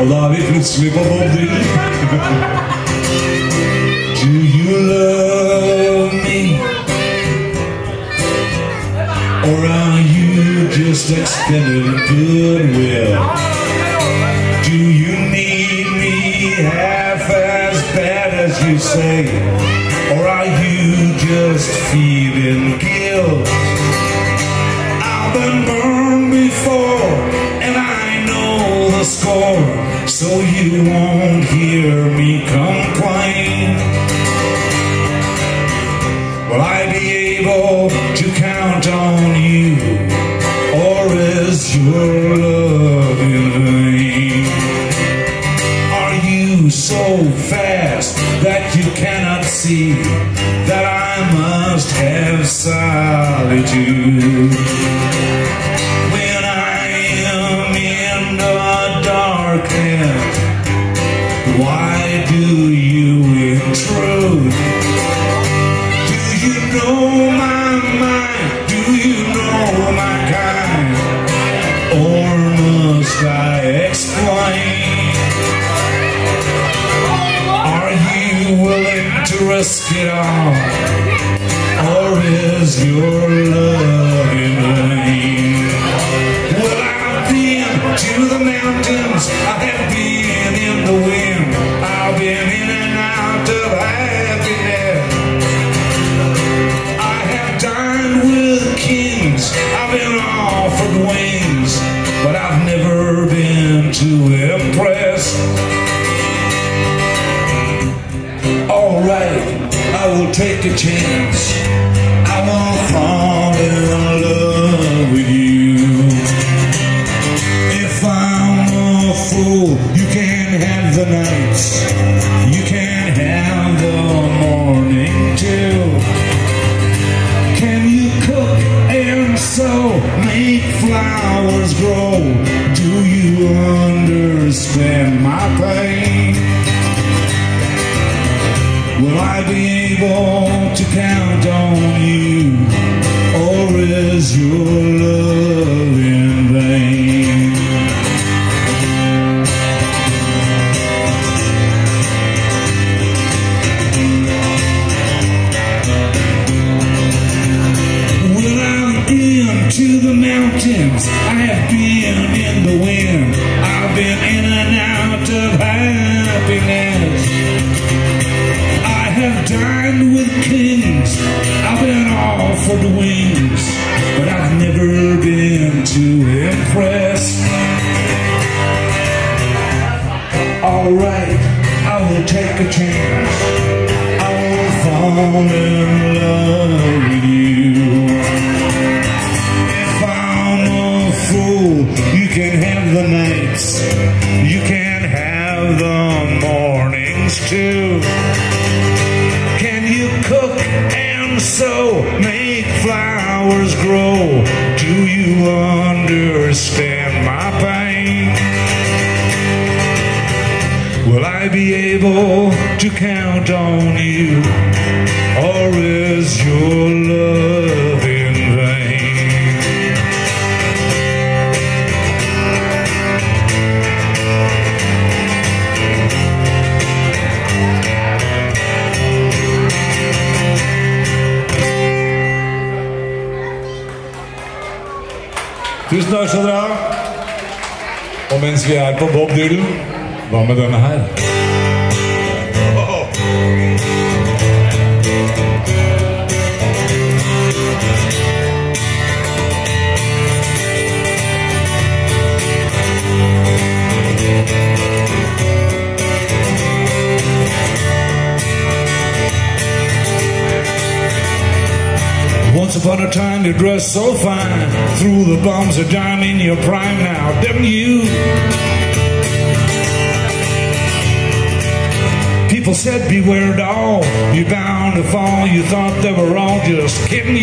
Da er vi plutselig på Bob Dylan. Do you love me? Or are you just extending goodwill? Do you need me half as bad as you say? Or are you just feeling hear me complain. Will I be able to count on you, or is your love in vain? Are you so fast that you cannot see that I must have solitude? Know my mind? Do you know my kind? Or must I explain? Are you willing to risk it all? Or is your love take a chance. I will fall in love with you. If I'm a fool, you can have the nights. You can have the I be able to count on you, or is your offered wings, but I've never been to impress. Alright, I will take a chance. I will fall in love with you. Flowers grow? Do you understand my pain? Will I be able to count on you, or is your Tusen takk skal dere ha. Og mens vi er på Bob Dylan, hva med denne her? Once upon a time you dressed so fine. Through the bombs of dime in your prime now Didn't you? People said beware doll You're bound to fall. You thought they were all just kidding you